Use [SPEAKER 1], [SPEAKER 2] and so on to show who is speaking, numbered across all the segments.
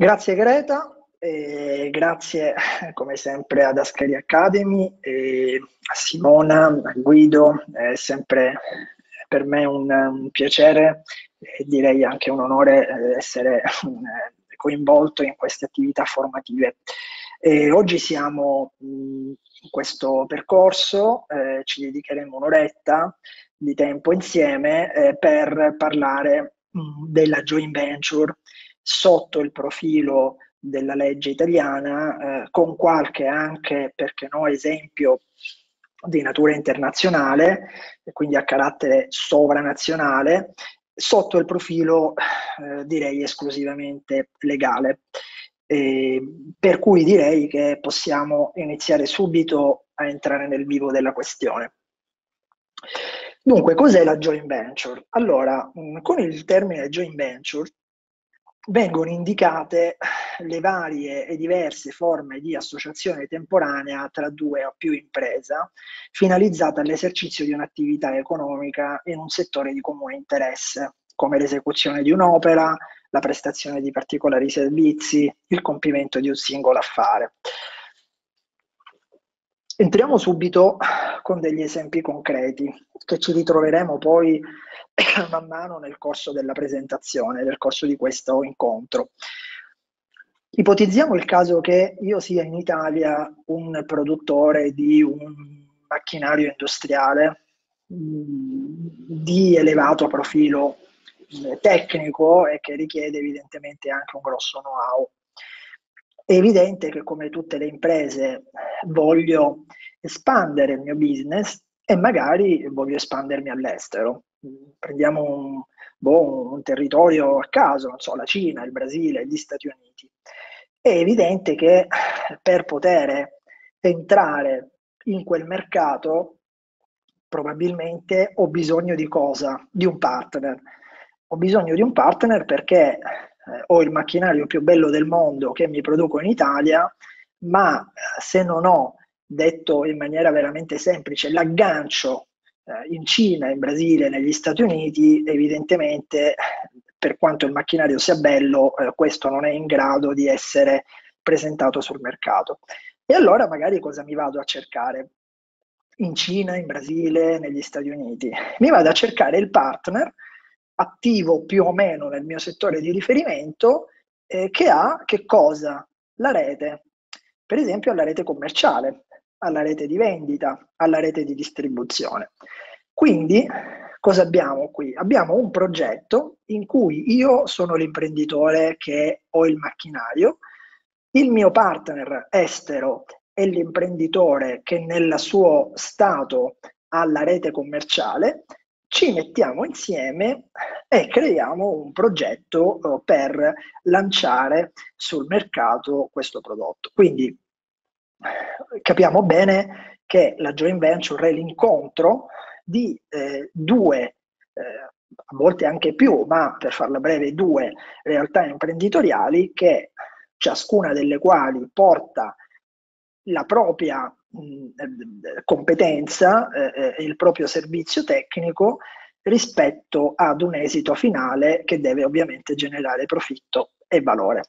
[SPEAKER 1] Grazie Greta, grazie come sempre ad Ascari Academy, a Simona, a Guido, è sempre per me un, un piacere e direi anche un onore eh, essere eh, coinvolto in queste attività formative. E oggi siamo in questo percorso, eh, ci dedicheremo un'oretta di tempo insieme eh, per parlare mh, della joint venture sotto il profilo della legge italiana, eh, con qualche anche, perché no, esempio di natura internazionale, quindi a carattere sovranazionale, sotto il profilo eh, direi esclusivamente legale. Eh, per cui direi che possiamo iniziare subito a entrare nel vivo della questione. Dunque, cos'è la joint venture? Allora, mh, con il termine joint venture vengono indicate le varie e diverse forme di associazione temporanea tra due o più imprese, finalizzata all'esercizio di un'attività economica in un settore di comune interesse, come l'esecuzione di un'opera, la prestazione di particolari servizi, il compimento di un singolo affare. Entriamo subito con degli esempi concreti che ci ritroveremo poi man mano nel corso della presentazione, nel corso di questo incontro. Ipotizziamo il caso che io sia in Italia un produttore di un macchinario industriale mm, di elevato profilo mm, tecnico e che richiede evidentemente anche un grosso know-how. È evidente che come tutte le imprese voglio espandere il mio business e magari voglio espandermi all'estero. Prendiamo un, boh, un territorio a caso, non so, la Cina, il Brasile, gli Stati Uniti. È evidente che per poter entrare in quel mercato probabilmente ho bisogno di cosa? Di un partner. Ho bisogno di un partner perché eh, ho il macchinario più bello del mondo che mi produco in Italia, ma eh, se non ho, detto in maniera veramente semplice, l'aggancio in Cina, in Brasile, negli Stati Uniti, evidentemente per quanto il macchinario sia bello, eh, questo non è in grado di essere presentato sul mercato. E allora magari cosa mi vado a cercare? In Cina, in Brasile, negli Stati Uniti. Mi vado a cercare il partner attivo più o meno nel mio settore di riferimento, eh, che ha che cosa? La rete, per esempio alla rete commerciale, alla rete di vendita, alla rete di distribuzione. Quindi cosa abbiamo qui? Abbiamo un progetto in cui io sono l'imprenditore che ho il macchinario, il mio partner estero è l'imprenditore che nel suo stato ha la rete commerciale ci mettiamo insieme e creiamo un progetto uh, per lanciare sul mercato questo prodotto. Quindi capiamo bene che la joint venture è l'incontro di eh, due, eh, a volte anche più, ma per farla breve, due realtà imprenditoriali che ciascuna delle quali porta la propria competenza eh, e il proprio servizio tecnico rispetto ad un esito finale che deve ovviamente generare profitto e valore.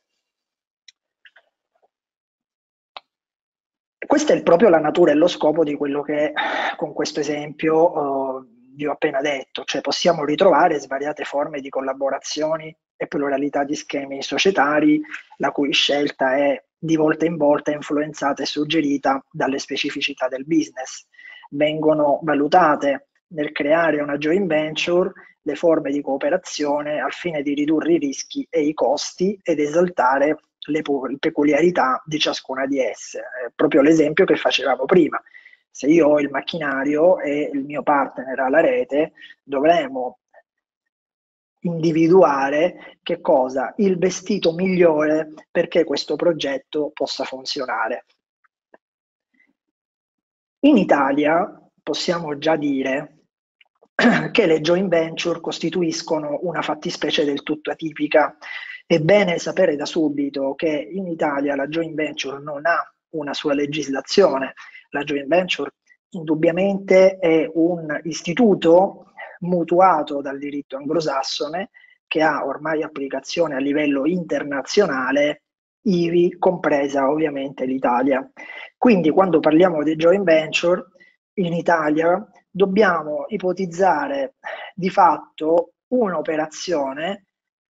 [SPEAKER 1] Questa è proprio la natura e lo scopo di quello che con questo esempio eh, vi ho appena detto, cioè possiamo ritrovare svariate forme di collaborazioni e pluralità di schemi societari la cui scelta è di volta in volta influenzata e suggerita dalle specificità del business. Vengono valutate nel creare una joint venture le forme di cooperazione al fine di ridurre i rischi e i costi ed esaltare le peculiarità di ciascuna di esse. Eh, proprio l'esempio che facevamo prima. Se io ho il macchinario e il mio partner ha la rete, dovremo individuare che cosa? Il vestito migliore perché questo progetto possa funzionare. In Italia possiamo già dire che le joint venture costituiscono una fattispecie del tutto atipica. È bene sapere da subito che in Italia la joint venture non ha una sua legislazione. La joint venture indubbiamente è un istituto mutuato dal diritto anglosassone che ha ormai applicazione a livello internazionale, ivi compresa ovviamente l'Italia. Quindi quando parliamo di joint venture in Italia dobbiamo ipotizzare di fatto un'operazione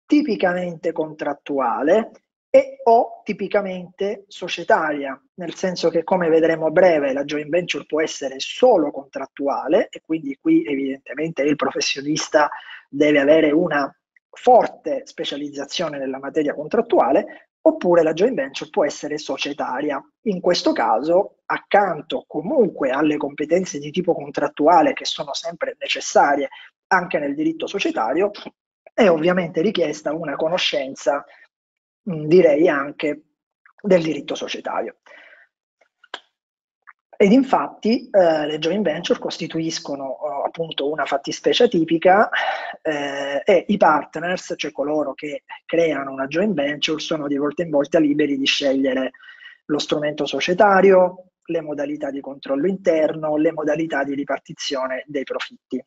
[SPEAKER 1] tipicamente contrattuale e o tipicamente societaria, nel senso che come vedremo a breve la joint venture può essere solo contrattuale e quindi qui evidentemente il professionista deve avere una forte specializzazione nella materia contrattuale oppure la joint venture può essere societaria. In questo caso, accanto comunque alle competenze di tipo contrattuale che sono sempre necessarie anche nel diritto societario, è ovviamente richiesta una conoscenza direi anche del diritto societario. Ed infatti eh, le joint venture costituiscono eh, appunto una fattispecie tipica eh, e i partners, cioè coloro che creano una joint venture, sono di volta in volta liberi di scegliere lo strumento societario, le modalità di controllo interno, le modalità di ripartizione dei profitti.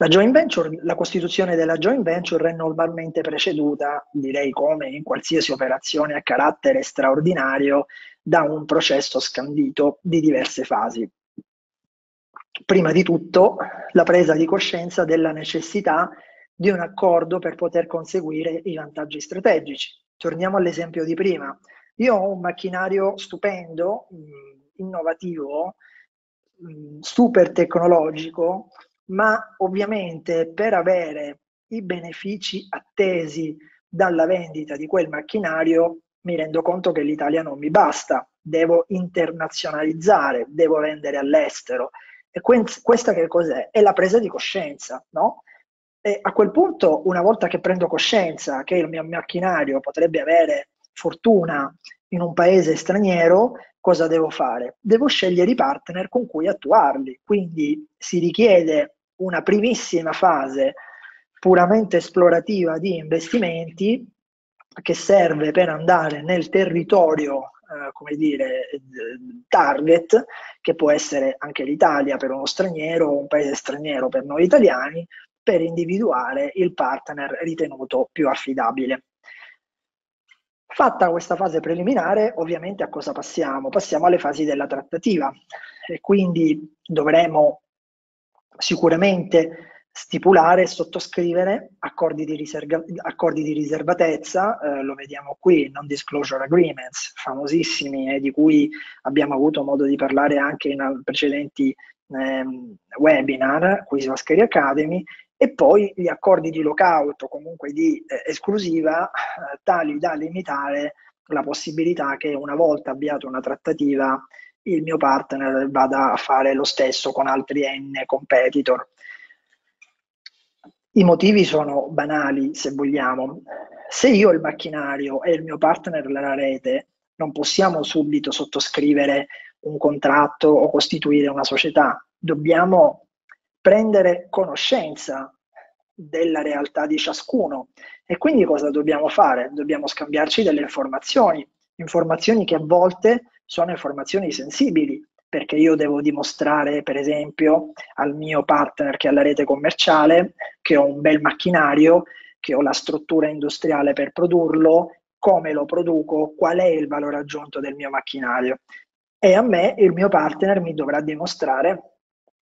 [SPEAKER 1] La, joint venture, la costituzione della joint venture è normalmente preceduta, direi come in qualsiasi operazione a carattere straordinario, da un processo scandito di diverse fasi. Prima di tutto, la presa di coscienza della necessità di un accordo per poter conseguire i vantaggi strategici. Torniamo all'esempio di prima. Io ho un macchinario stupendo, innovativo, super tecnologico, ma ovviamente per avere i benefici attesi dalla vendita di quel macchinario mi rendo conto che l'Italia non mi basta, devo internazionalizzare, devo vendere all'estero. E questa che cos'è? È la presa di coscienza, no? E a quel punto, una volta che prendo coscienza che il mio macchinario potrebbe avere fortuna in un paese straniero, cosa devo fare? Devo scegliere i partner con cui attuarli. Quindi si richiede una primissima fase puramente esplorativa di investimenti che serve per andare nel territorio, eh, come dire, target, che può essere anche l'Italia per uno straniero o un paese straniero per noi italiani, per individuare il partner ritenuto più affidabile. Fatta questa fase preliminare, ovviamente a cosa passiamo? Passiamo alle fasi della trattativa e quindi dovremo sicuramente stipulare e sottoscrivere accordi di, riserva, accordi di riservatezza, eh, lo vediamo qui, non disclosure agreements, famosissimi e di cui abbiamo avuto modo di parlare anche in precedenti eh, webinar qui su Ascari Academy, e poi gli accordi di lockout o comunque di eh, esclusiva eh, tali da limitare la possibilità che una volta avviata una trattativa il mio partner vada a fare lo stesso con altri N competitor. I motivi sono banali, se vogliamo. Se io ho il macchinario e il mio partner la rete, non possiamo subito sottoscrivere un contratto o costituire una società. Dobbiamo prendere conoscenza della realtà di ciascuno. E quindi cosa dobbiamo fare? Dobbiamo scambiarci delle informazioni, informazioni che a volte sono informazioni sensibili, perché io devo dimostrare, per esempio, al mio partner che ha la rete commerciale che ho un bel macchinario, che ho la struttura industriale per produrlo, come lo produco, qual è il valore aggiunto del mio macchinario. E a me il mio partner mi dovrà dimostrare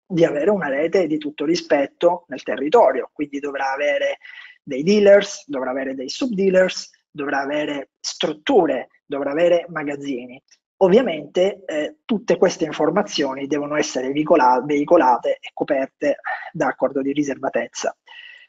[SPEAKER 1] di avere una rete di tutto rispetto nel territorio, quindi dovrà avere dei dealers, dovrà avere dei subdealers, dovrà avere strutture, dovrà avere magazzini. Ovviamente eh, tutte queste informazioni devono essere veicolate e coperte da accordo di riservatezza.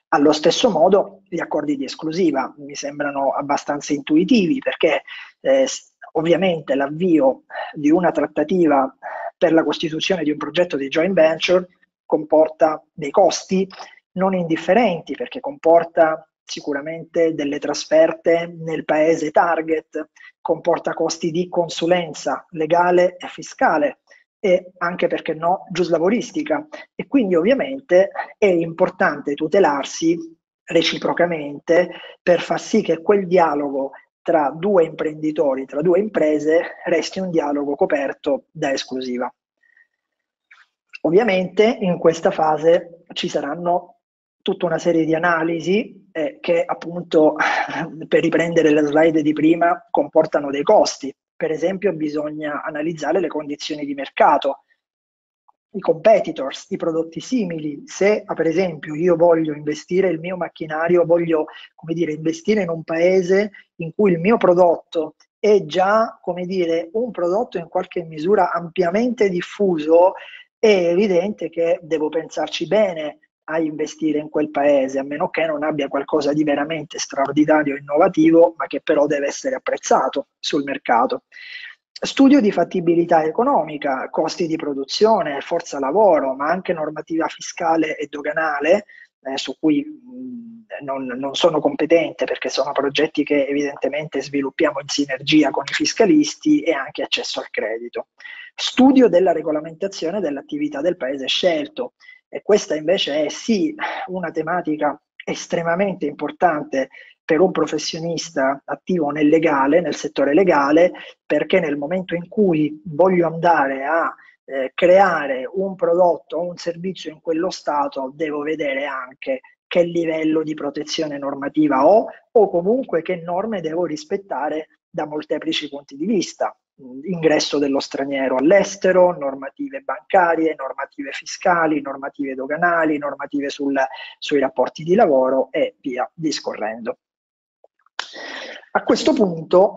[SPEAKER 1] Allo stesso modo gli accordi di esclusiva mi sembrano abbastanza intuitivi perché eh, ovviamente l'avvio di una trattativa per la costituzione di un progetto di joint venture comporta dei costi non indifferenti perché comporta sicuramente delle trasferte nel paese target, comporta costi di consulenza legale e fiscale e anche perché no giuslavoristica e quindi ovviamente è importante tutelarsi reciprocamente per far sì che quel dialogo tra due imprenditori, tra due imprese, resti un dialogo coperto da esclusiva. Ovviamente in questa fase ci saranno tutta una serie di analisi eh, che appunto, per riprendere le slide di prima, comportano dei costi. Per esempio bisogna analizzare le condizioni di mercato, i competitors, i prodotti simili. Se per esempio io voglio investire il mio macchinario, voglio come dire, investire in un paese in cui il mio prodotto è già come dire, un prodotto in qualche misura ampiamente diffuso, è evidente che devo pensarci bene a investire in quel paese, a meno che non abbia qualcosa di veramente straordinario e innovativo, ma che però deve essere apprezzato sul mercato. Studio di fattibilità economica, costi di produzione, forza lavoro, ma anche normativa fiscale e doganale, eh, su cui mh, non, non, sono competente perché sono progetti che evidentemente sviluppiamo in sinergia con i fiscalisti e anche accesso al credito. Studio della regolamentazione dell'attività del paese scelto, e questa invece è sì una tematica estremamente importante per un professionista attivo nel legale, nel settore legale, perché nel momento in cui voglio andare a eh, creare un prodotto o un servizio in quello Stato, devo vedere anche che livello di protezione normativa ho o comunque che norme devo rispettare da molteplici punti di vista. Ingresso dello straniero all'estero, normative bancarie, normative fiscali, normative doganali, normative sul, sui rapporti di lavoro e via discorrendo. A questo punto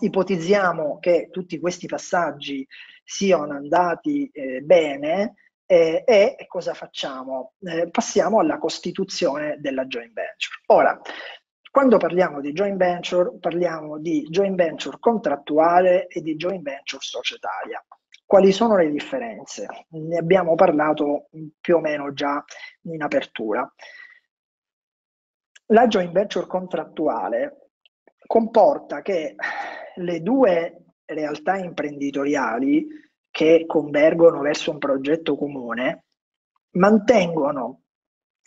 [SPEAKER 1] ipotizziamo che tutti questi passaggi siano andati eh, bene eh, e cosa facciamo? Eh, passiamo alla costituzione della joint venture. Ora, quando parliamo di joint venture, parliamo di joint venture contrattuale e di joint venture societaria. Quali sono le differenze? Ne abbiamo parlato più o meno già in apertura. La joint venture contrattuale comporta che le due realtà imprenditoriali che convergono verso un progetto comune mantengono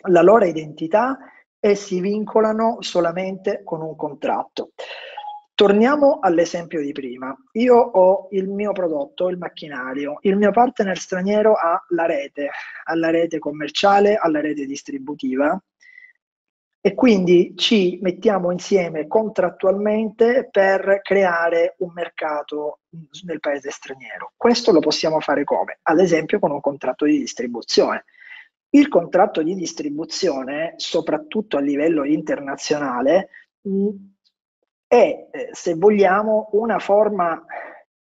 [SPEAKER 1] la loro identità e si vincolano solamente con un contratto. Torniamo all'esempio di prima. Io ho il mio prodotto, il macchinario, il mio partner straniero ha la rete, ha la rete commerciale, ha la rete distributiva e quindi ci mettiamo insieme contrattualmente per creare un mercato nel paese straniero. Questo lo possiamo fare come? Ad esempio con un contratto di distribuzione. Il contratto di distribuzione, soprattutto a livello internazionale, è, eh, se vogliamo, una forma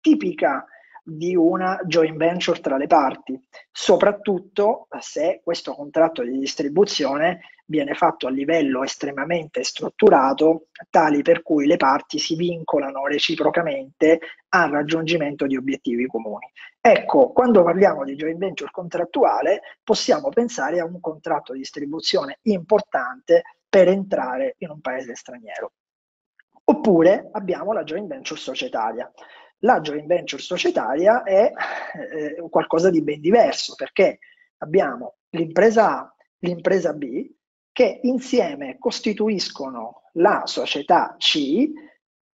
[SPEAKER 1] tipica di una joint venture tra le parti, soprattutto se questo contratto di distribuzione viene fatto a livello estremamente strutturato, tali per cui le parti si vincolano reciprocamente al raggiungimento di obiettivi comuni. Ecco, quando parliamo di joint venture contrattuale, possiamo pensare a un contratto di distribuzione importante per entrare in un paese straniero. Oppure abbiamo la joint venture societaria. La joint venture societaria è eh, qualcosa di ben diverso perché abbiamo l'impresa A, l'impresa B che insieme costituiscono la società C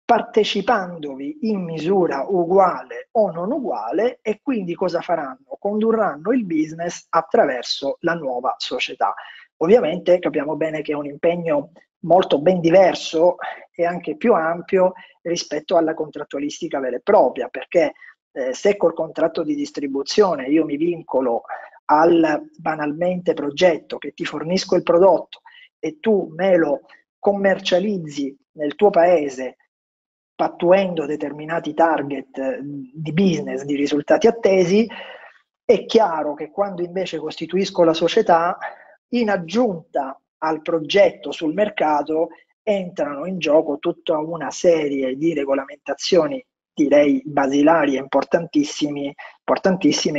[SPEAKER 1] partecipandovi in misura uguale o non uguale e quindi cosa faranno? Condurranno il business attraverso la nuova società. Ovviamente capiamo bene che è un impegno molto ben diverso e anche più ampio rispetto alla contrattualistica vera e propria, perché eh, se col contratto di distribuzione io mi vincolo al banalmente progetto che ti fornisco il prodotto e tu me lo commercializzi nel tuo paese pattuendo determinati target eh, di business, di risultati attesi, è chiaro che quando invece costituisco la società, in aggiunta al progetto sul mercato, entrano in gioco tutta una serie di regolamentazioni direi basilari e importantissime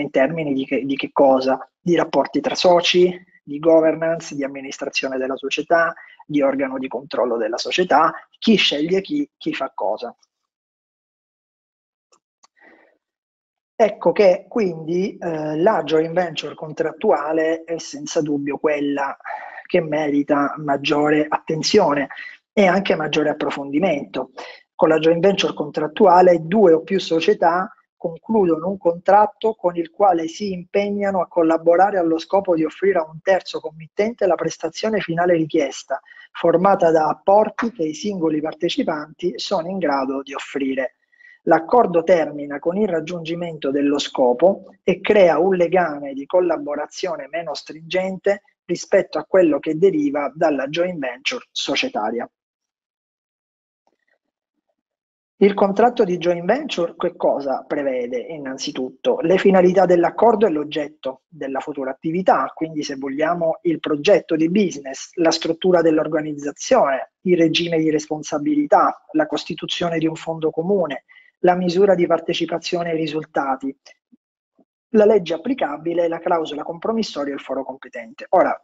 [SPEAKER 1] in termini di che, di che cosa? Di rapporti tra soci, di governance, di amministrazione della società, di organo di controllo della società, chi sceglie chi, chi fa cosa. Ecco che quindi eh, la joint venture contrattuale è senza dubbio quella che merita maggiore attenzione e anche maggiore approfondimento con la joint venture contrattuale due o più società concludono un contratto con il quale si impegnano a collaborare allo scopo di offrire a un terzo committente la prestazione finale richiesta, formata da apporti che i singoli partecipanti sono in grado di offrire. L'accordo termina con il raggiungimento dello scopo e crea un legame di collaborazione meno stringente rispetto a quello che deriva dalla joint venture societaria. Il contratto di joint venture che cosa prevede? Innanzitutto le finalità dell'accordo e l'oggetto della futura attività, quindi se vogliamo il progetto di business, la struttura dell'organizzazione, il regime di responsabilità, la costituzione di un fondo comune, la misura di partecipazione ai risultati, la legge applicabile, la clausola compromissoria e il foro competente. Ora,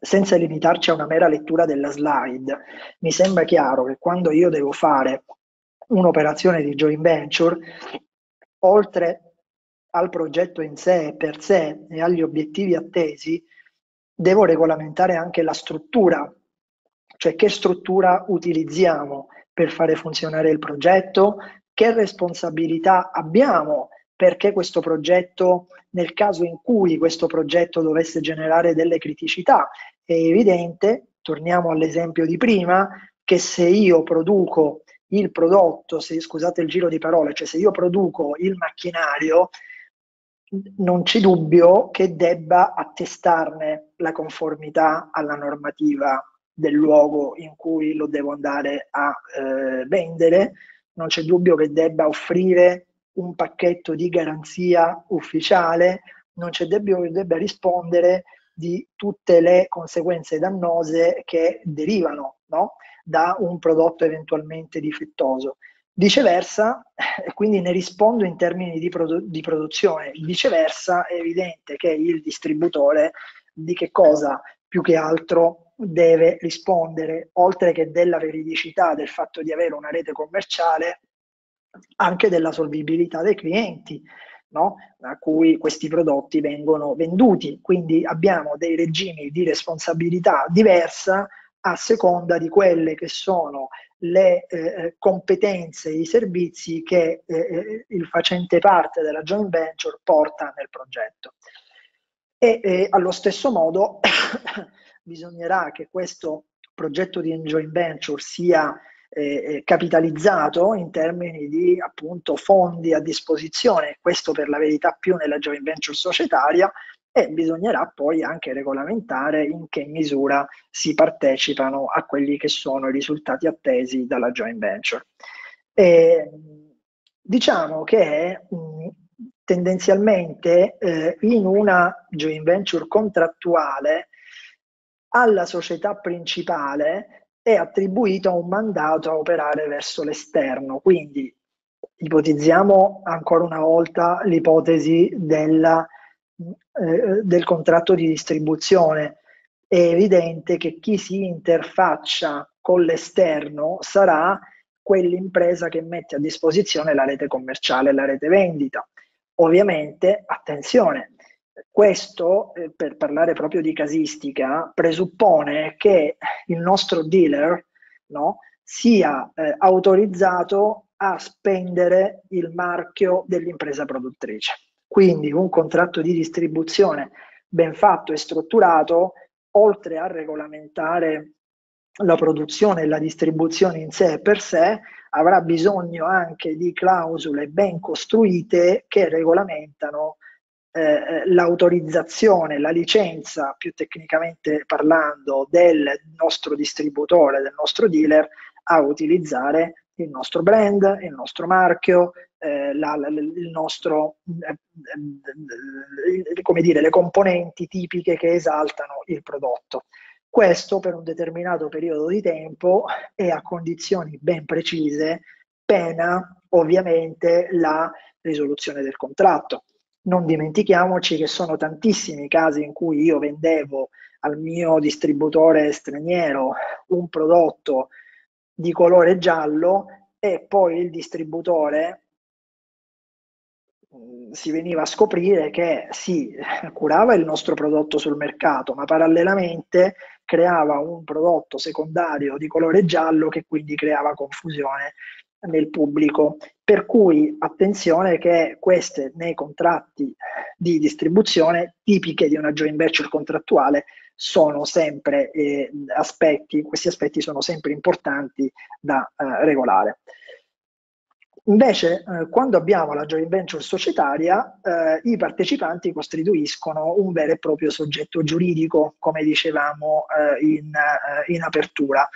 [SPEAKER 1] senza limitarci a una mera lettura della slide, mi sembra chiaro che quando io devo fare un'operazione di joint venture, oltre al progetto in sé e per sé e agli obiettivi attesi, devo regolamentare anche la struttura, cioè che struttura utilizziamo per fare funzionare il progetto, che responsabilità abbiamo perché questo progetto, nel caso in cui questo progetto dovesse generare delle criticità, è evidente, torniamo all'esempio di prima, che se io produco il prodotto, se, scusate il giro di parole, cioè se io produco il macchinario, non c'è dubbio che debba attestarne la conformità alla normativa del luogo in cui lo devo andare a eh, vendere, non c'è dubbio che debba offrire un pacchetto di garanzia ufficiale, non c'è dubbio che debba rispondere di tutte le conseguenze dannose che derivano no? da un prodotto eventualmente difettoso. Viceversa, quindi ne rispondo in termini di, produ- di, produzione, viceversa è evidente che il distributore di che cosa più che altro deve rispondere, oltre che della veridicità del fatto di avere una rete commerciale, anche della solvibilità dei clienti, no? a cui questi prodotti vengono venduti. Quindi abbiamo dei regimi di responsabilità diversa a seconda di quelle che sono le eh, competenze e i servizi che eh, eh il facente parte della joint venture porta nel progetto. E eh, allo stesso modo bisognerà che questo progetto di joint venture sia eh, eh, capitalizzato in termini di appunto fondi a disposizione, questo per la verità più nella joint venture societaria, e bisognerà poi anche regolamentare in che misura si partecipano a quelli che sono i risultati attesi dalla joint venture. E, diciamo che mh, tendenzialmente eh, in una joint venture contrattuale alla società principale è attribuito un mandato a operare verso l'esterno, quindi ipotizziamo ancora una volta l'ipotesi della eh, del contratto di distribuzione, è evidente che chi si interfaccia con l'esterno sarà quell'impresa che mette a disposizione la rete commerciale, la rete vendita. Ovviamente, attenzione, questo, eh, per parlare proprio di casistica, presuppone che il nostro dealer no, sia eh, autorizzato a spendere il marchio dell'impresa produttrice. Quindi un contratto di distribuzione ben fatto e strutturato, oltre a regolamentare la produzione e la distribuzione in sé per sé, avrà bisogno anche di clausole ben costruite che regolamentano eh, l'autorizzazione, la licenza, più tecnicamente parlando, del nostro distributore, del nostro dealer a utilizzare il nostro brand, il nostro marchio, eh, la, la, il nostro, eh, eh, come dire, le componenti tipiche che esaltano il prodotto. Questo per un determinato periodo di tempo e a condizioni ben precise, pena ovviamente la risoluzione del contratto. Non dimentichiamoci che sono tantissimi casi in cui io vendevo al mio distributore straniero un prodotto di colore giallo e poi il distributore mm, si veniva a scoprire che si curava il nostro prodotto sul mercato, ma parallelamente creava un prodotto secondario di colore giallo che quindi creava confusione nel pubblico, per cui attenzione che queste nei contratti di distribuzione tipiche di una joint venture contrattuale sono sempre eh, aspetti, questi aspetti sono sempre importanti da eh, regolare. Invece, eh, quando abbiamo la joint venture societaria, eh, i partecipanti costituiscono un vero e proprio soggetto giuridico, come dicevamo eh, in, eh, in, apertura.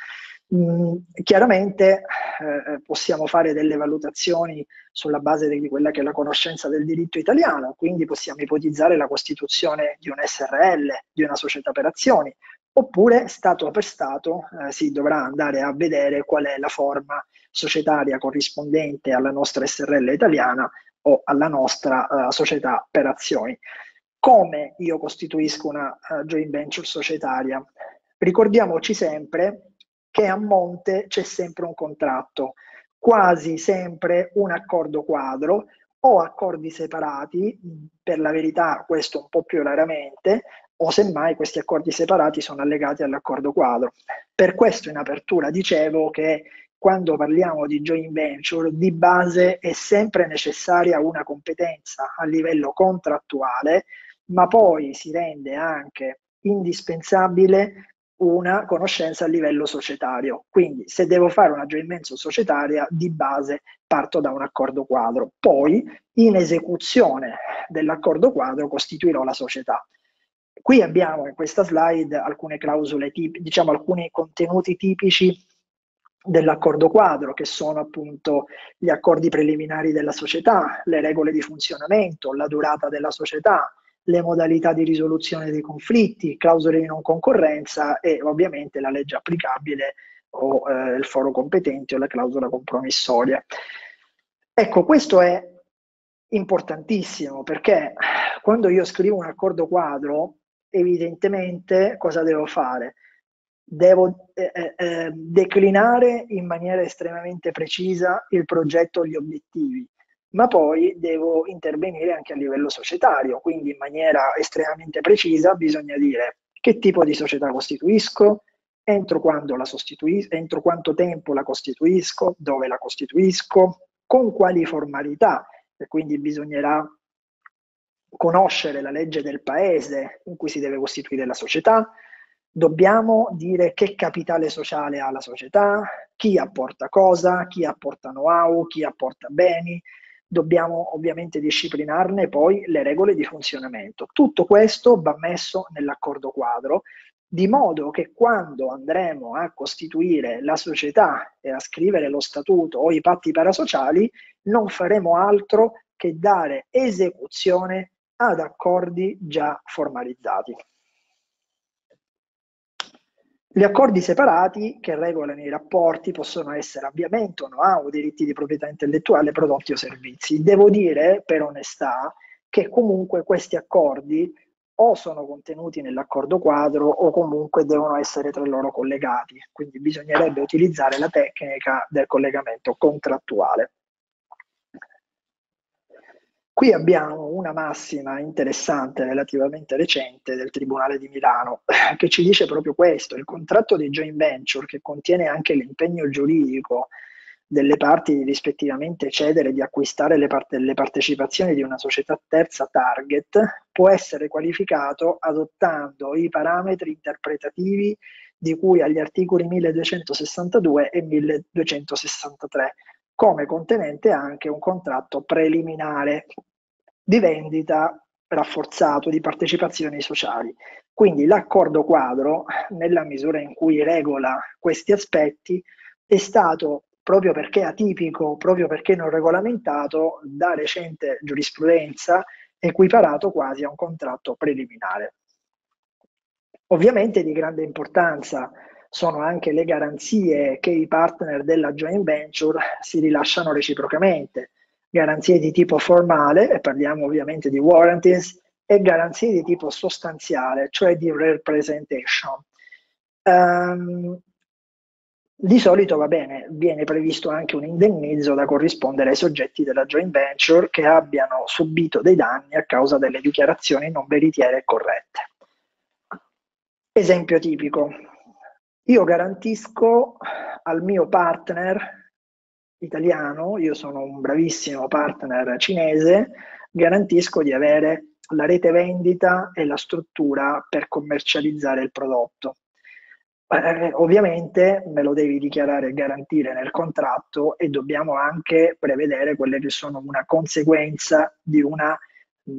[SPEAKER 1] Chiaramente eh, possiamo fare delle valutazioni sulla base di quella che è la conoscenza del diritto italiano, quindi possiamo ipotizzare la costituzione di un SRL, di una società per azioni, oppure Stato per Stato eh, si dovrà andare a vedere qual è la forma societaria corrispondente alla nostra SRL italiana o alla nostra uh, società per azioni. Come io costituisco una uh, joint venture societaria? Ricordiamoci sempre che a monte c'è sempre un contratto, quasi sempre un accordo quadro o accordi separati, per la verità questo un po' più raramente, o semmai questi accordi separati sono allegati all'accordo quadro. Per questo in apertura dicevo che quando parliamo di joint venture, di base è sempre necessaria una competenza a livello contrattuale, ma poi si rende anche indispensabile una conoscenza a livello societario. Quindi se devo fare una joint venture societaria, di base parto da un accordo quadro. Poi in esecuzione dell'accordo quadro costituirò la società. Qui abbiamo in questa slide alcune clausole, tipi, diciamo alcuni contenuti tipici dell'accordo quadro, che sono appunto gli accordi preliminari della società, le regole di funzionamento, la durata della società, le modalità di risoluzione dei conflitti, clausole di non concorrenza e ovviamente la legge applicabile o eh, il foro competente o la clausola compromissoria. Ecco, questo è importantissimo perché quando io scrivo un accordo quadro, evidentemente cosa devo fare? devo eh, eh, eh, declinare in maniera estremamente precisa il progetto e gli obiettivi, ma poi devo intervenire anche a livello societario, quindi in maniera estremamente precisa bisogna dire che tipo di società costituisco, entro, la sostituisco, entro quanto tempo la costituisco, dove la costituisco, con quali formalità, e quindi bisognerà conoscere la legge del paese in cui si deve costituire la società, Dobbiamo dire che capitale sociale ha la società, chi apporta cosa, chi apporta know-how, chi apporta beni. Dobbiamo ovviamente disciplinarne poi le regole di funzionamento. Tutto questo va messo nell'accordo quadro, di modo che quando andremo a costituire la società e a scrivere lo statuto o i patti parasociali, non faremo altro che dare esecuzione ad accordi già formalizzati. Gli accordi separati che regolano i rapporti possono essere avviamento, know-how, diritti di proprietà intellettuale, prodotti o servizi. Devo dire, per onestà, che comunque questi accordi o sono contenuti nell'accordo quadro o comunque devono essere tra loro collegati. Quindi bisognerebbe utilizzare la tecnica del collegamento contrattuale. Qui abbiamo una massima interessante relativamente recente del Tribunale di Milano che ci dice proprio questo, il contratto di joint venture che contiene anche l'impegno giuridico delle parti di rispettivamente cedere di acquistare le, parte, le partecipazioni di una società terza target può essere qualificato adottando i parametri interpretativi di cui agli articoli 1262 e 1263 come contenente anche un contratto preliminare di vendita rafforzato di partecipazioni sociali. Quindi l'accordo quadro, nella misura in cui regola questi aspetti, è stato proprio perché atipico, proprio perché non regolamentato, da recente giurisprudenza equiparato quasi a un contratto preliminare. Ovviamente di grande importanza sono anche le garanzie che i partner della joint venture si rilasciano reciprocamente, garanzie di tipo formale, e parliamo ovviamente di warranties, e garanzie di tipo sostanziale, cioè di representation. Um, di solito va bene, viene previsto anche un indennizzo da corrispondere ai soggetti della joint venture che abbiano subito dei danni a causa delle dichiarazioni non veritiere e corrette. Esempio tipico, io garantisco al mio partner italiano, io sono un bravissimo partner cinese, garantisco di avere la rete vendita e la struttura per commercializzare il prodotto. Eh, ovviamente me lo devi dichiarare e garantire nel contratto e dobbiamo anche prevedere quelle che sono una conseguenza di una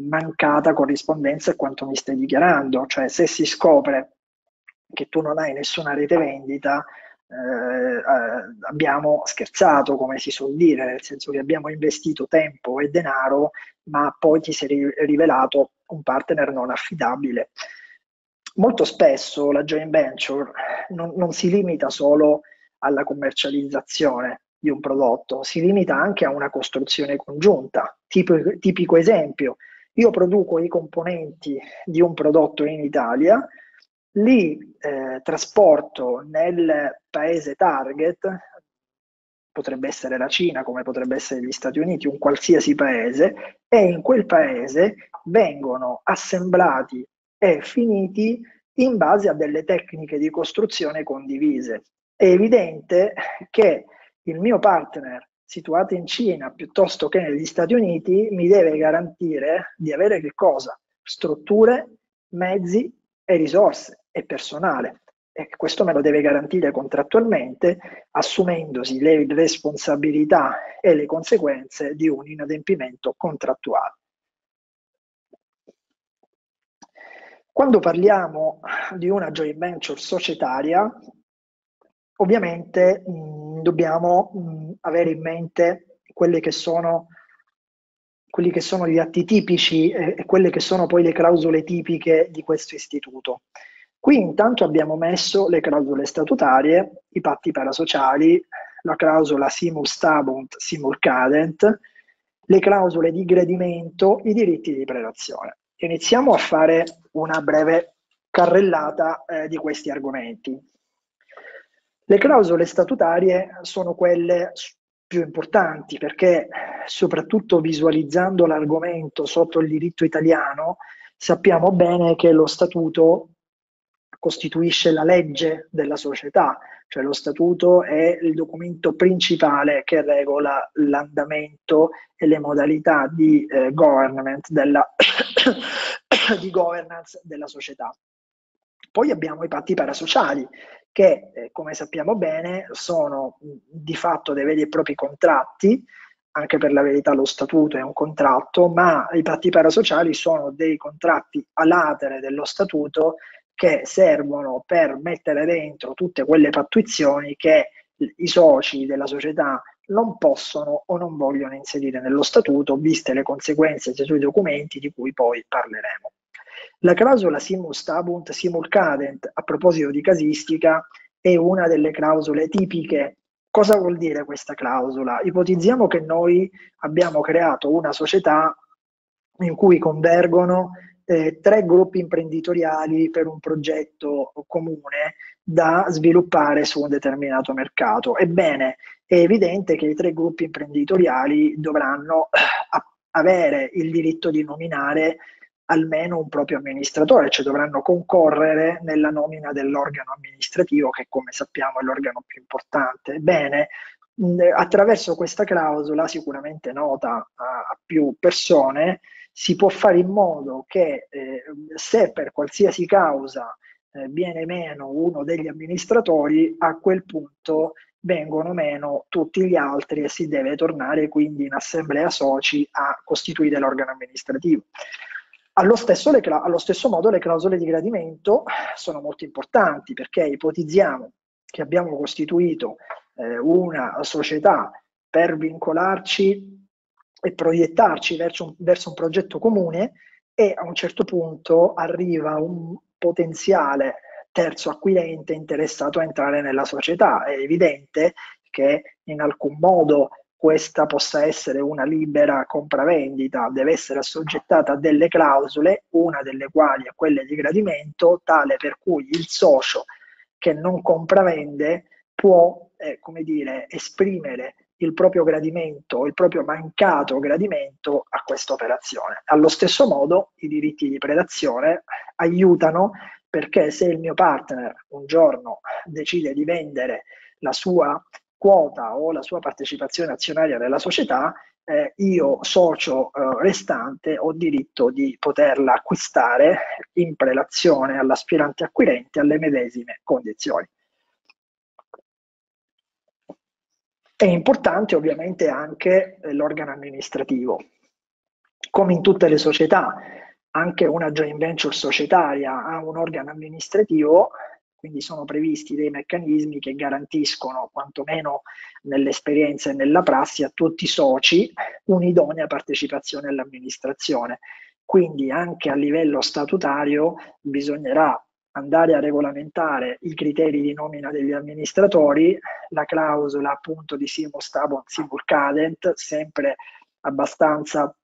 [SPEAKER 1] mancata corrispondenza a quanto mi stai dichiarando, cioè se si scopre che tu non hai nessuna rete vendita, eh, abbiamo scherzato, come si suol dire, nel senso che abbiamo investito tempo e denaro, ma poi ti sei rivelato un partner non affidabile. Molto spesso la joint venture non, non si limita solo alla commercializzazione di un prodotto, si limita anche a una costruzione congiunta. Tipo, tipico esempio, io produco i componenti di un prodotto in Italia, li eh, trasporto nel paese target, potrebbe essere la Cina, come potrebbe essere gli Stati Uniti, un qualsiasi paese, e in quel paese vengono assemblati e finiti in base a delle tecniche di costruzione condivise. È evidente che il mio partner situato in Cina piuttosto che negli Stati Uniti mi deve garantire di avere che cosa? Strutture, mezzi e risorse e personale. E questo me lo deve garantire contrattualmente, assumendosi le responsabilità e le conseguenze di un inadempimento contrattuale. Quando parliamo di una joint venture societaria, ovviamente mh, dobbiamo mh, avere in mente quelle che sono quelli che sono gli atti tipici e, e quelle che sono poi le clausole tipiche di questo istituto. Qui intanto abbiamo messo le clausole statutarie, i patti parasociali, la clausola simul stabunt, simul cadent, le clausole di gradimento, i diritti di prelazione. Iniziamo a fare una breve carrellata eh, di questi argomenti. Le clausole statutarie sono quelle più importanti perché soprattutto visualizzando l'argomento sotto il diritto italiano sappiamo bene che lo statuto costituisce la legge della società, cioè lo statuto è il documento principale che regola l'andamento e le modalità di eh, della, di governance della società. Poi abbiamo i patti parasociali che, eh, come sappiamo bene, sono di fatto dei veri e propri contratti, anche per la verità lo statuto è un contratto, ma i patti parasociali sono dei contratti a latere dello statuto che servono per mettere dentro tutte quelle pattuizioni che i soci della società non possono o non vogliono inserire nello statuto, viste le conseguenze sui documenti di cui poi parleremo. La clausola simul stabunt simul cadent, a proposito di casistica, è una delle clausole tipiche. Cosa vuol dire questa clausola? Ipotizziamo che noi abbiamo creato una società in cui convergono eh, tre gruppi imprenditoriali per un progetto comune da sviluppare su un determinato mercato. Ebbene, è evidente che i tre gruppi imprenditoriali dovranno eh, avere il diritto di nominare almeno un proprio amministratore, cioè dovranno concorrere nella nomina dell'organo amministrativo che come sappiamo è l'organo più importante. Bene, attraverso questa clausola sicuramente nota a, a più persone si può fare in modo che eh, se per qualsiasi causa eh, viene meno uno degli amministratori, a quel punto vengono meno tutti gli altri e si deve tornare quindi in assemblea soci a costituire l'organo amministrativo. Allo stesso, le, allo stesso modo le clausole di gradimento sono molto importanti perché ipotizziamo che abbiamo costituito eh, una società per vincolarci e proiettarci verso un, verso un progetto comune e a un certo punto arriva un potenziale terzo acquirente interessato a entrare nella società. È evidente che in alcun modo questa possa essere una libera compravendita, deve essere assoggettata a delle clausole, una delle quali è quella di gradimento, tale per cui il socio che non compravende può, eh, come dire, esprimere il proprio gradimento il proprio mancato gradimento a questa operazione. Allo stesso modo i diritti di predazione aiutano perché se il mio partner un giorno decide di vendere la sua quota o la sua partecipazione azionaria nella società, eh, io socio eh, restante ho diritto di poterla acquistare in prelazione all'aspirante acquirente alle medesime condizioni. È importante ovviamente anche eh, l'organo amministrativo. Come in tutte le società, anche una joint venture societaria ha un organo amministrativo quindi sono previsti dei meccanismi che garantiscono, quantomeno nell'esperienza e nella prassi, a tutti i soci un'idonea partecipazione all'amministrazione. Quindi anche a livello statutario bisognerà andare a regolamentare i criteri di nomina degli amministratori, la clausola appunto di Simus Tabon Simul Cadent, sempre abbastanza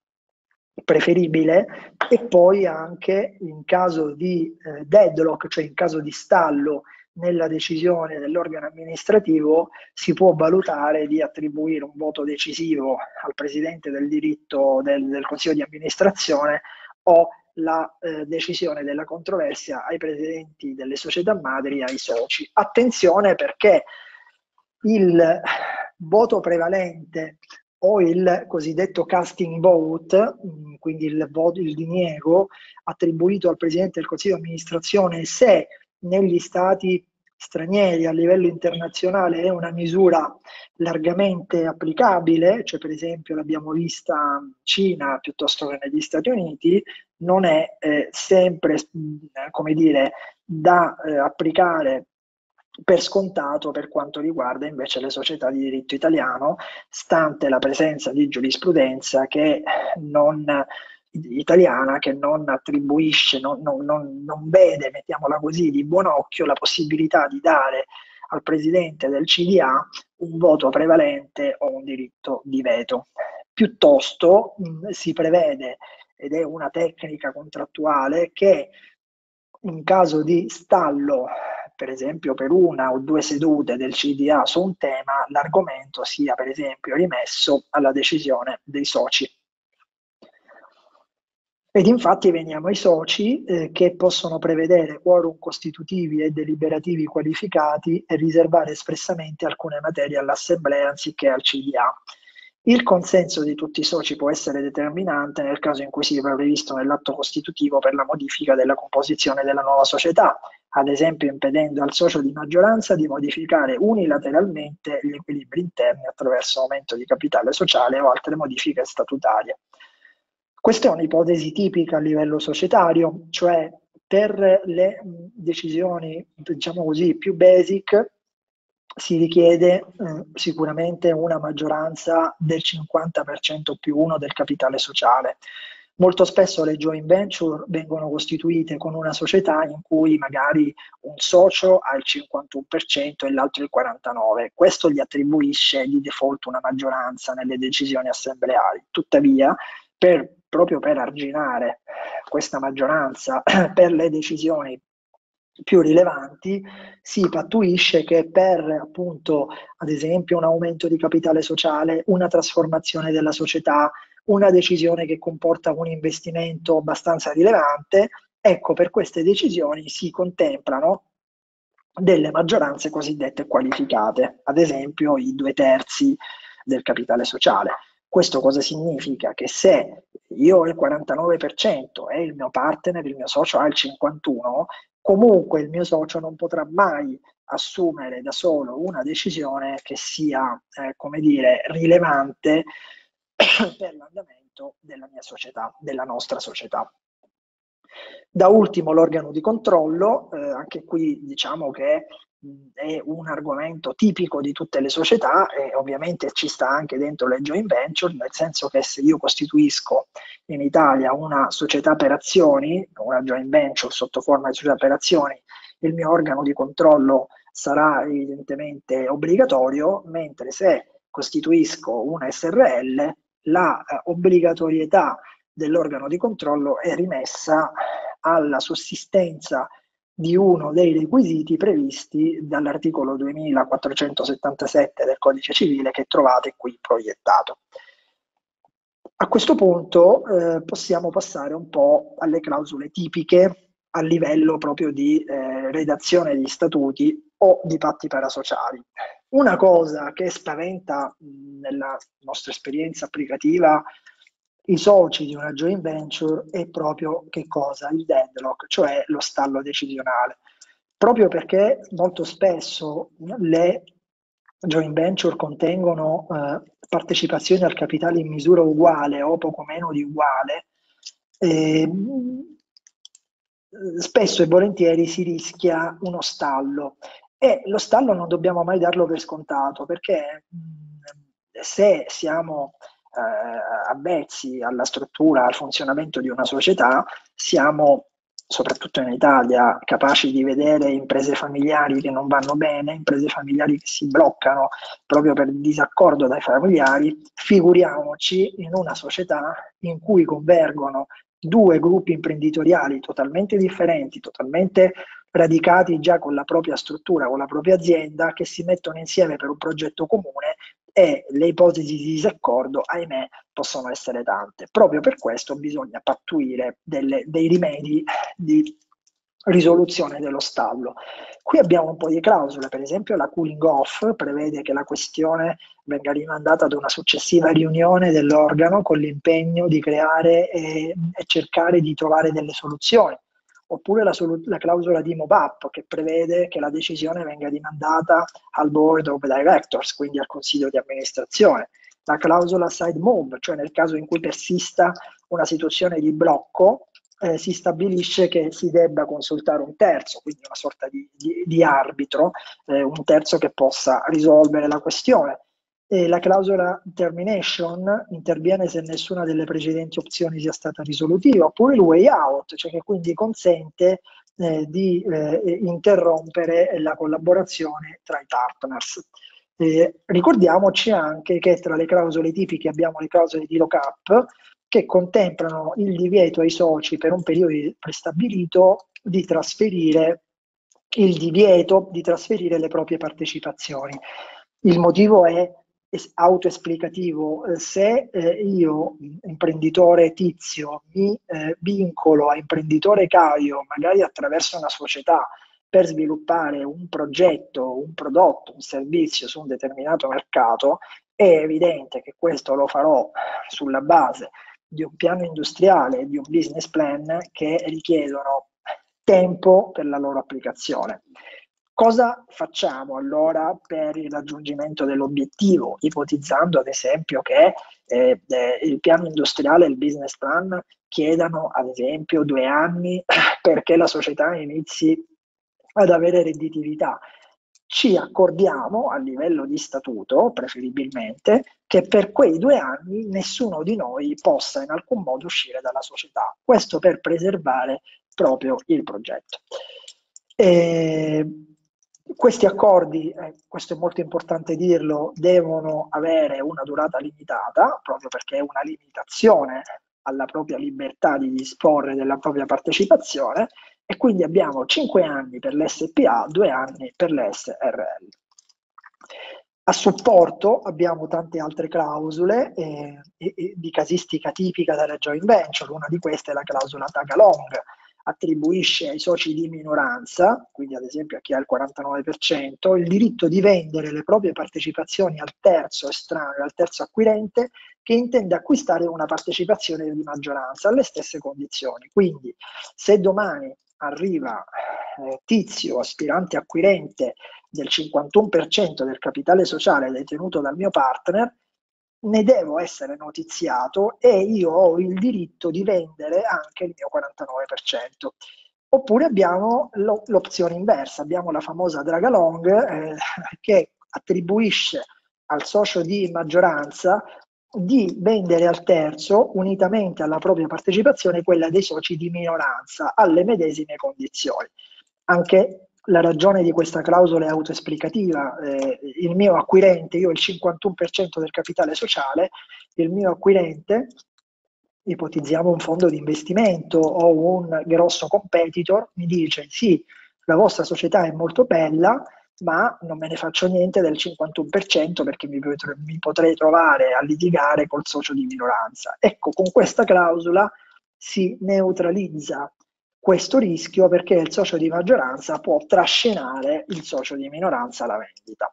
[SPEAKER 1] preferibile e poi anche in caso di eh, deadlock, cioè in caso di stallo nella decisione dell'organo amministrativo, si può valutare di attribuire un voto decisivo al presidente del diritto del, del consiglio di amministrazione o la eh, decisione della controversia ai presidenti delle società madri e ai soci. Attenzione perché il voto prevalente o il cosiddetto casting vote, mm, quindi il, voto, il diniego attribuito al Presidente del Consiglio di amministrazione se negli stati stranieri a livello internazionale è una misura largamente applicabile, cioè per esempio l'abbiamo vista in Cina piuttosto che negli Stati Uniti, non è eh, sempre, mm, come dire, da eh, applicare per scontato per quanto riguarda invece le società di diritto italiano, stante la presenza di giurisprudenza che non, italiana che non attribuisce, non, non, non, vede, mettiamola così, di buon occhio la possibilità di dare al presidente del CDA un voto prevalente o un diritto di veto. Piuttosto mh, si prevede, ed è una tecnica contrattuale, che in caso di stallo per esempio per una o due sedute del CDA su un tema, l'argomento sia per esempio rimesso alla decisione dei soci. Ed infatti veniamo ai soci eh, che possono prevedere quorum costitutivi e deliberativi qualificati e riservare espressamente alcune materie all'Assemblea anziché al CDA. Il consenso di tutti i soci può essere determinante nel caso in cui sia previsto nell'atto costitutivo per la modifica della composizione della nuova società, ad esempio impedendo al socio di maggioranza di modificare unilateralmente gli equilibri interni attraverso aumento di capitale sociale o altre modifiche statutarie. Questa è un'ipotesi tipica a livello societario, cioè per le decisioni, diciamo così, più basic, si richiede eh, sicuramente una maggioranza del 50% più uno del capitale sociale. Molto spesso le joint venture vengono costituite con una società in cui magari un socio ha il 51% e l'altro il 49%. Questo gli attribuisce di default una maggioranza nelle decisioni assembleari. Tuttavia, per, proprio per arginare questa maggioranza per le decisioni più rilevanti, si pattuisce che per appunto, ad esempio, un aumento di capitale sociale, una trasformazione della società, una decisione che comporta un investimento abbastanza rilevante, ecco, per queste decisioni si contemplano delle maggioranze cosiddette qualificate, ad esempio i due terzi del capitale sociale. Questo cosa significa? Che se io ho il 49% e il mio partner, il mio socio ha il 51%, comunque il mio socio non potrà mai assumere da solo una decisione che sia, eh, come dire, rilevante per l'andamento della mia società, della nostra società. Da ultimo l'organo di controllo, eh, anche qui diciamo che è un argomento tipico di tutte le società e ovviamente ci sta anche dentro le joint venture, nel senso che se io costituisco in Italia una società per azioni, una joint venture sotto forma di società per azioni, il mio organo di controllo sarà evidentemente obbligatorio, mentre se costituisco una SRL, la eh, obbligatorietà dell'organo di controllo è rimessa alla sussistenza di uno dei requisiti previsti dall'articolo 2477 del codice civile che trovate qui proiettato. A questo punto eh, possiamo passare un po' alle clausole tipiche a livello proprio di eh, redazione di statuti o di patti parasociali. Una cosa che spaventa nella nostra esperienza applicativa i soci di una joint venture è proprio che cosa? Il deadlock, cioè lo stallo decisionale. Proprio perché molto spesso le joint venture contengono eh, partecipazioni al capitale in misura uguale o poco meno di uguale, eh, spesso e volentieri si rischia uno stallo e lo stallo non dobbiamo mai darlo per scontato perché mh, se siamo eh, avvezzi alla struttura, al funzionamento di una società, siamo soprattutto in Italia, capaci di vedere imprese familiari che non vanno bene, imprese familiari che si bloccano proprio per disaccordo dai familiari, figuriamoci in una società in cui convergono due gruppi imprenditoriali totalmente differenti, totalmente radicati già con la propria struttura, con la propria azienda, che si mettono insieme per un progetto comune e le ipotesi di disaccordo, ahimè, possono essere tante. Proprio per questo bisogna pattuire delle, dei rimedi di risoluzione dello stallo. Qui abbiamo un po' di clausole, per esempio la cooling off prevede che la questione venga rimandata ad una successiva riunione dell'organo con l'impegno di creare e, e cercare di trovare delle soluzioni oppure la, la, clausola di MOBAP che prevede che la decisione venga rimandata al board of directors, quindi al consiglio di amministrazione. La clausola side move, cioè nel caso in cui persista una situazione di blocco, eh, si stabilisce che si debba consultare un terzo, quindi una sorta di, di, di arbitro, eh, un terzo che possa risolvere la questione. E la clausola termination interviene se nessuna delle precedenti opzioni sia stata risolutiva, oppure il way out, cioè che quindi consente eh, di eh, interrompere la collaborazione tra i partners. Eh, ricordiamoci anche che tra le clausole tipiche abbiamo le clausole di lock-up che contemplano il divieto ai soci per un periodo prestabilito di trasferire il divieto di trasferire le proprie partecipazioni. Il motivo è autoesplicativo. Eh, se eh, io, imprenditore tizio, mi eh, vincolo a imprenditore Caio, magari attraverso una società, per sviluppare un progetto, un prodotto, un servizio su un determinato mercato, è evidente che questo lo farò sulla base di un piano industriale, di un business plan che richiedono tempo per la loro applicazione. Cosa facciamo allora per il raggiungimento dell'obiettivo, ipotizzando ad esempio che eh, eh, il piano industriale e il business plan chiedano ad esempio due anni perché la società inizi ad avere redditività? Ci accordiamo a livello di statuto, preferibilmente, che per quei due anni nessuno di noi possa in alcun modo uscire dalla società. Questo per preservare proprio il progetto. E questi accordi, eh, questo è molto importante dirlo, devono avere una durata limitata, proprio perché è una limitazione alla propria libertà di disporre della propria partecipazione e quindi abbiamo 5 anni per l'SPA, 2 anni per l'SRL. A supporto abbiamo tante altre clausole eh, di casistica tipica della joint venture, una di queste è la clausola tag along, attribuisce ai soci di minoranza, quindi ad esempio a chi ha il 49%, il diritto di vendere le proprie partecipazioni al terzo estraneo, al terzo acquirente che intende acquistare una partecipazione di maggioranza alle stesse condizioni. Quindi se domani arriva eh, tizio, aspirante acquirente del 51% del capitale sociale detenuto dal mio partner, ne devo essere notiziato e io ho il diritto di vendere anche il mio 49%. Oppure abbiamo l'opzione inversa, abbiamo la famosa drag along eh, che attribuisce al socio di maggioranza di vendere al terzo, unitamente alla propria partecipazione, quella dei soci di minoranza, alle medesime condizioni. Anche la ragione di questa clausola è autoesplicativa. Eh, il mio acquirente, io ho il 51% del capitale sociale, il mio acquirente, ipotizziamo un fondo di investimento o un grosso competitor, mi dice sì, la vostra società è molto bella, ma non me ne faccio niente del 51% perché mi, mi potrei trovare a litigare col socio di minoranza. Ecco, con questa clausola si neutralizza questo rischio perché il socio di maggioranza può trascinare il socio di minoranza alla vendita.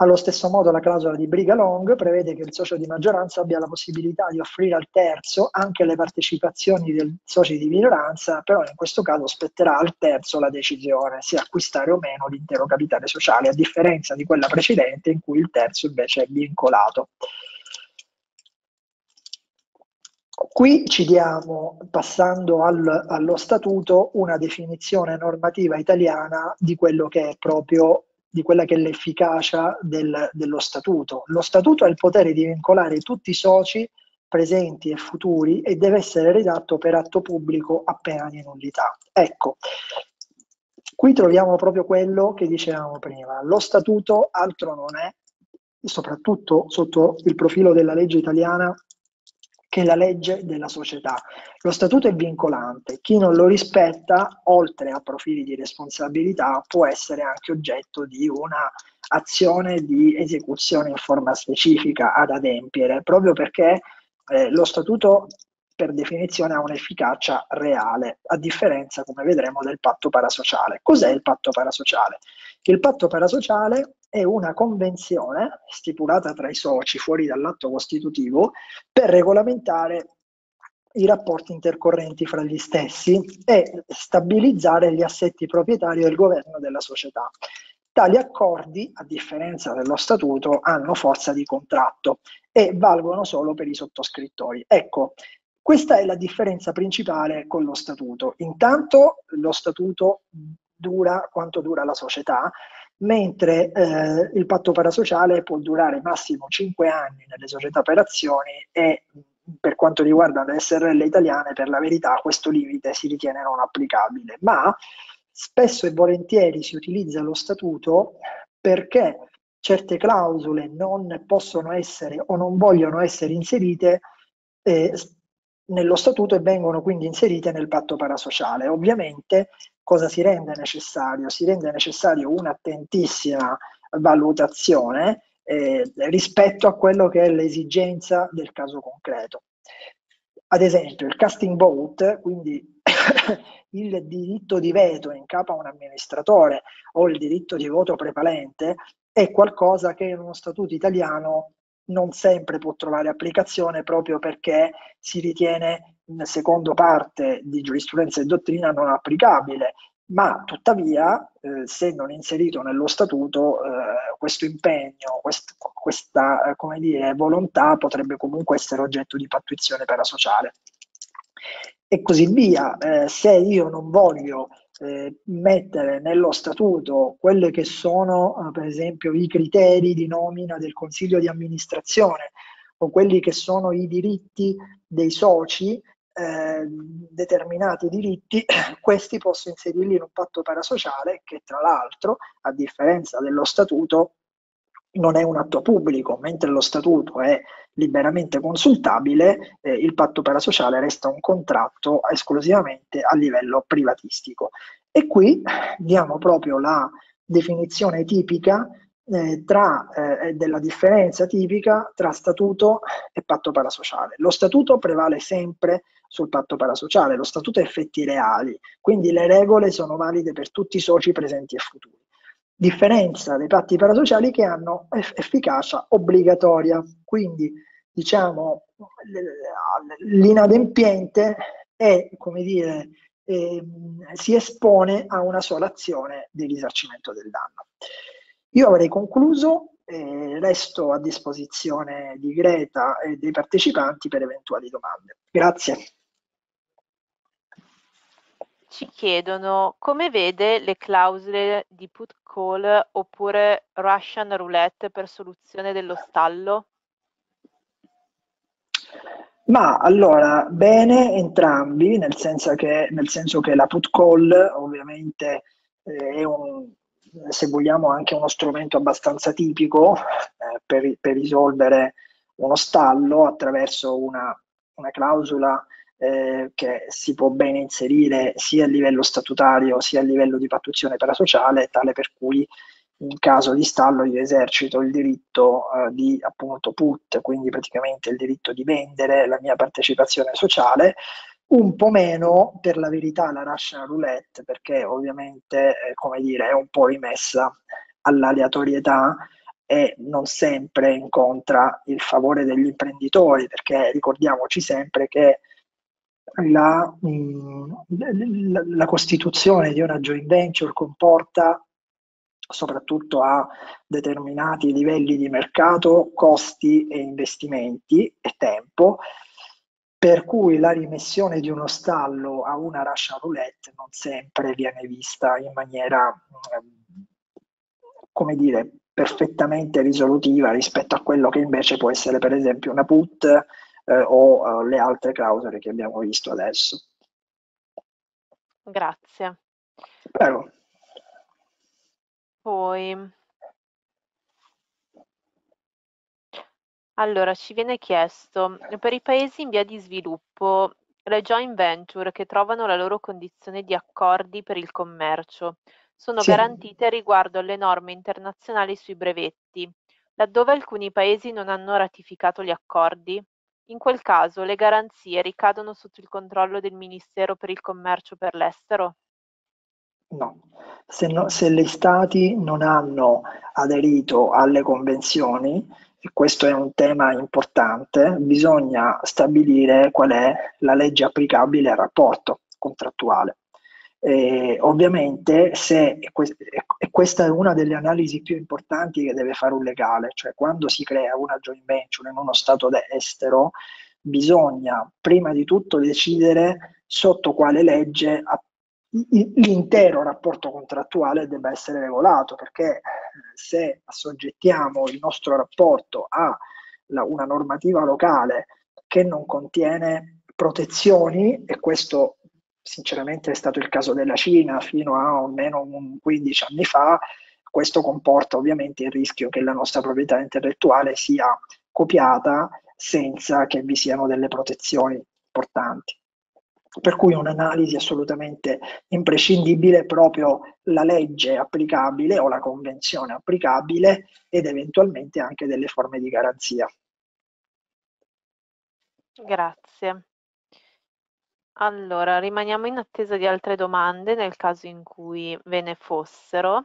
[SPEAKER 1] Allo stesso modo la clausola di Briga Long prevede che il socio di maggioranza abbia la possibilità di offrire al terzo anche le partecipazioni dei soci di minoranza, però in questo caso spetterà al terzo la decisione se acquistare o meno l'intero capitale sociale, a differenza di quella precedente in cui il terzo invece è vincolato. Qui ci diamo, passando al, allo statuto, una definizione normativa italiana di quello che è proprio di quella che è l'efficacia del, dello statuto. Lo statuto ha il potere di vincolare tutti i soci presenti e futuri e deve essere redatto per atto pubblico appena di nullità. Ecco, qui troviamo proprio quello che dicevamo prima. Lo statuto altro non è, soprattutto sotto il profilo della legge italiana, che è la legge della società. Lo statuto è vincolante, chi non lo rispetta, oltre a profili di responsabilità, può essere anche oggetto di una azione di esecuzione in forma specifica ad adempiere, proprio perché eh, lo statuto per definizione ha un'efficacia reale, a differenza, come vedremo, del patto parasociale. Cos'è il patto parasociale? Il patto parasociale è una convenzione stipulata tra i soci fuori dall'atto costitutivo per regolamentare i rapporti intercorrenti fra gli stessi e stabilizzare gli assetti proprietari del governo della società. Tali accordi, a differenza dello statuto, hanno forza di contratto e valgono solo per i sottoscrittori. Ecco, questa è la differenza principale con lo statuto. Intanto lo statuto dura quanto dura la società, mentre eh, il patto parasociale può durare massimo 5 anni nelle società per azioni e per quanto riguarda le SRL italiane, per la verità questo limite si ritiene non applicabile, ma spesso e volentieri si utilizza lo statuto perché certe clausole non possono essere o non vogliono essere inserite eh, nello statuto e vengono quindi inserite nel patto parasociale. Ovviamente cosa si rende necessario? Si rende necessario un'attentissima valutazione eh, rispetto a quello che è l'esigenza del caso concreto. Ad esempio, il casting vote, quindi il diritto di veto in capo a un amministratore o il diritto di voto prevalente, è qualcosa che in uno statuto italiano non sempre può trovare applicazione proprio perché si ritiene secondo parte di giurisprudenza e dottrina non applicabile, ma tuttavia eh, se non inserito nello statuto eh, questo impegno, quest, questa dire, volontà potrebbe comunque essere oggetto di pattuizione parasociale. E così via, eh, se io non voglio eh, mettere nello statuto quelle che sono, eh, per esempio, i criteri di nomina del consiglio di amministrazione o quelli che sono i diritti dei soci, eh, determinati diritti, questi posso inserirli in un patto parasociale che tra l'altro, a differenza dello statuto, non è un atto pubblico, mentre lo statuto è liberamente consultabile, eh, il patto parasociale resta un contratto esclusivamente a livello privatistico. E qui diamo proprio la definizione tipica eh, tra, eh, della differenza tipica tra statuto e patto parasociale. Lo statuto prevale sempre sul patto parasociale, lo statuto ha effetti reali, quindi le regole sono valide per tutti i soci presenti e futuri differenza dei patti parasociali che hanno eff- efficacia obbligatoria. Quindi, diciamo, l'inadempiente è, come dire, eh, si espone a una sola azione di risarcimento del danno. Io avrei concluso, eh, resto a disposizione di Greta e dei partecipanti per eventuali domande. Grazie
[SPEAKER 2] ci chiedono come vede le clausole di put call oppure Russian roulette per soluzione dello stallo?
[SPEAKER 1] Ma allora, bene entrambi, nel senso che, nel senso che la put call ovviamente eh, è un, se vogliamo, anche uno strumento abbastanza tipico eh, per, per, risolvere uno stallo attraverso una, una clausola eh, che si può bene inserire sia a livello statutario sia a livello di pattuizione parasociale, tale per cui in caso di stallo io esercito il diritto eh, di appunto put, quindi praticamente il diritto di vendere la mia partecipazione sociale, un po' meno per la verità la Russian roulette, perché ovviamente, eh, come dire, è un po' rimessa all'aleatorietà e non sempre incontra il favore degli imprenditori, perché ricordiamoci sempre che la, mm, la, la costituzione di una joint venture comporta soprattutto a determinati livelli di mercato, costi e investimenti e tempo, per cui la rimessione di uno stallo a una Russian roulette non sempre viene vista in maniera, mm, come dire, perfettamente risolutiva rispetto a quello che invece può essere per esempio una put eh, o eh, le altre clausole che abbiamo visto adesso.
[SPEAKER 2] Grazie.
[SPEAKER 1] Prego.
[SPEAKER 2] Poi, allora ci viene chiesto, per i paesi in via di sviluppo, le joint venture che trovano la loro condizione di accordi per il commercio sono
[SPEAKER 1] Sì.
[SPEAKER 2] garantite riguardo alle norme internazionali sui brevetti, laddove alcuni paesi non hanno ratificato gli accordi. In quel caso le garanzie ricadono sotto il controllo del Ministero per il commercio per l'estero?
[SPEAKER 1] No, se, no, se gli stati non hanno aderito alle convenzioni, e questo è un tema importante, bisogna stabilire qual è la legge applicabile al rapporto contrattuale. Eh, ovviamente, se, e questa è una delle analisi più importanti che deve fare un legale, cioè quando si crea una joint venture in uno Stato estero, bisogna prima di tutto decidere sotto quale legge l'intero rapporto contrattuale debba essere regolato, perché se assoggettiamo il nostro rapporto a una normativa locale che non contiene protezioni, e questo sinceramente è stato il caso della Cina fino a almeno 15 anni fa, questo comporta ovviamente il rischio che la nostra proprietà intellettuale sia copiata senza che vi siano delle protezioni importanti. Per cui un'analisi assolutamente imprescindibile proprio la legge applicabile o la convenzione applicabile ed eventualmente anche delle forme di garanzia.
[SPEAKER 2] Grazie. Allora, rimaniamo in attesa di altre domande nel caso in cui ve ne fossero.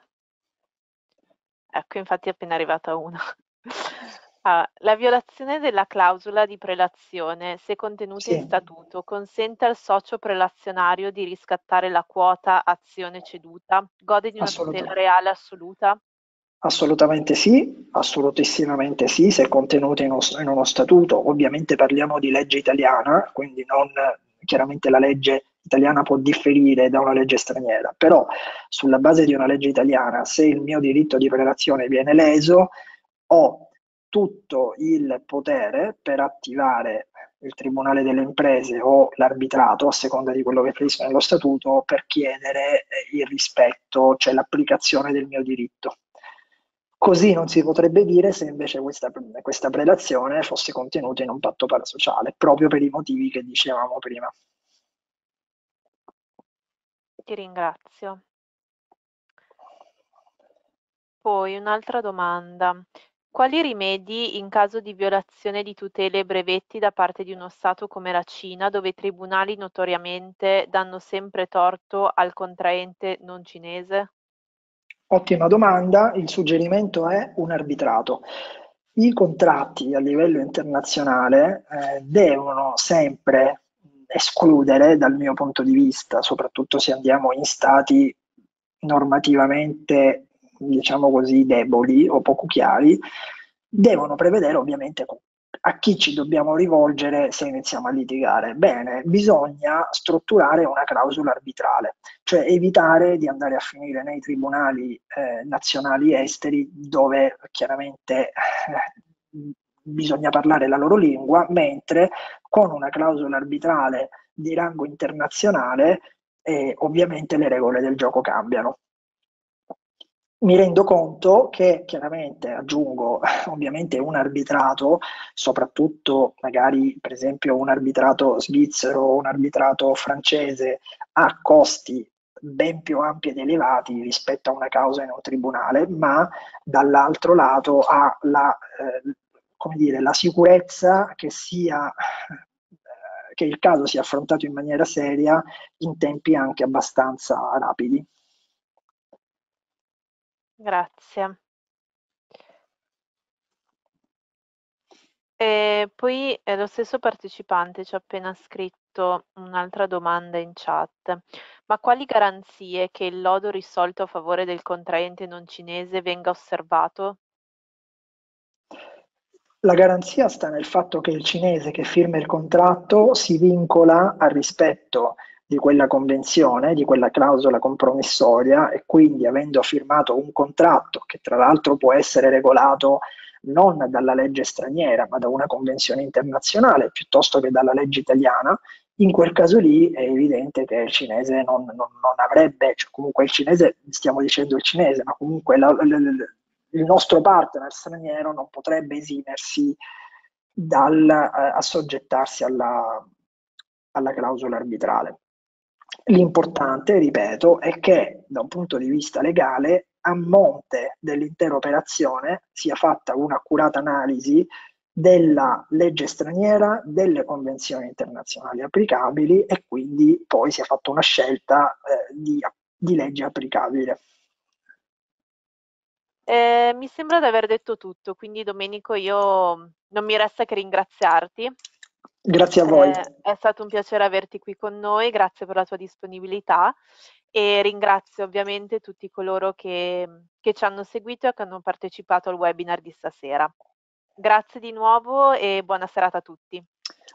[SPEAKER 2] Ecco, infatti è appena arrivata una. Ah, la violazione della clausola di prelazione, se contenuta sì. in statuto, consente al socio prelazionario di riscattare la quota azione ceduta? Gode di una tutela reale assoluta?
[SPEAKER 1] Assolutamente sì, assolutissimamente sì, se contenuta in, in uno statuto. Ovviamente parliamo di legge italiana, quindi non chiaramente la legge italiana può differire da una legge straniera, però sulla base di una legge italiana, se il mio diritto di prelazione viene leso, ho tutto il potere per attivare il Tribunale delle Imprese o l'arbitrato, a seconda di quello che previsto nello statuto, per chiedere il rispetto, cioè l'applicazione del mio diritto. Così non si potrebbe dire se invece questa, questa prelazione fosse contenuta in un patto parasociale, proprio per i motivi che dicevamo prima.
[SPEAKER 2] Ti ringrazio. Poi un'altra domanda. Quali rimedi in caso di violazione di tutele e brevetti da parte di uno Stato come la Cina, dove i tribunali notoriamente danno sempre torto al contraente non cinese?
[SPEAKER 1] Ottima domanda, il suggerimento è un arbitrato. I contratti a livello internazionale eh, devono sempre escludere, dal mio punto di vista, soprattutto se andiamo in stati normativamente, diciamo così, deboli o poco chiari, devono prevedere ovviamente a chi ci dobbiamo rivolgere se iniziamo a litigare? Bene, bisogna strutturare una clausola arbitrale, cioè evitare di andare a finire nei tribunali eh, nazionali esteri dove chiaramente eh, bisogna parlare la loro lingua, mentre con una clausola arbitrale di rango internazionale eh, ovviamente le regole del gioco cambiano mi rendo conto che chiaramente aggiungo ovviamente un arbitrato, soprattutto magari per esempio un arbitrato svizzero o un arbitrato francese a costi ben più ampi ed elevati rispetto a una causa in un tribunale, ma dall'altro lato ha la, eh, come dire, la sicurezza che sia eh, che il caso sia affrontato in maniera seria in tempi anche abbastanza rapidi.
[SPEAKER 2] Grazie. E poi lo stesso partecipante ci ha appena scritto un'altra domanda in chat. Ma quali garanzie che il lodo risolto a favore del contraente non cinese venga osservato?
[SPEAKER 1] La garanzia sta nel fatto che il cinese che firma il contratto si vincola al rispetto di quella convenzione, di quella clausola compromissoria e quindi avendo firmato un contratto che tra l'altro può essere regolato non dalla legge straniera, ma da una convenzione internazionale piuttosto che dalla legge italiana, in quel caso lì è evidente che il cinese non, non, non avrebbe, cioè comunque il cinese, stiamo dicendo il cinese, ma comunque la, la, la, il nostro partner straniero non potrebbe esimersi dal eh, assoggettarsi alla, alla clausola arbitrale. L'importante, ripeto, è che da un punto di vista legale a monte dell'intera operazione sia fatta un'accurata analisi della legge straniera, delle convenzioni internazionali applicabili e quindi poi sia fatta una scelta eh, di, di, legge applicabile.
[SPEAKER 2] Eh, mi sembra di aver detto tutto, quindi Domenico io non mi resta che ringraziarti.
[SPEAKER 1] Grazie a voi.
[SPEAKER 2] Eh, è stato un piacere averti qui con noi, grazie per la tua disponibilità e ringrazio ovviamente tutti coloro che, che ci hanno seguito e che hanno partecipato al webinar di stasera. Grazie di nuovo e buona serata a tutti.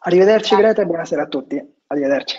[SPEAKER 1] Arrivederci Greta e buonasera a tutti. Arrivederci.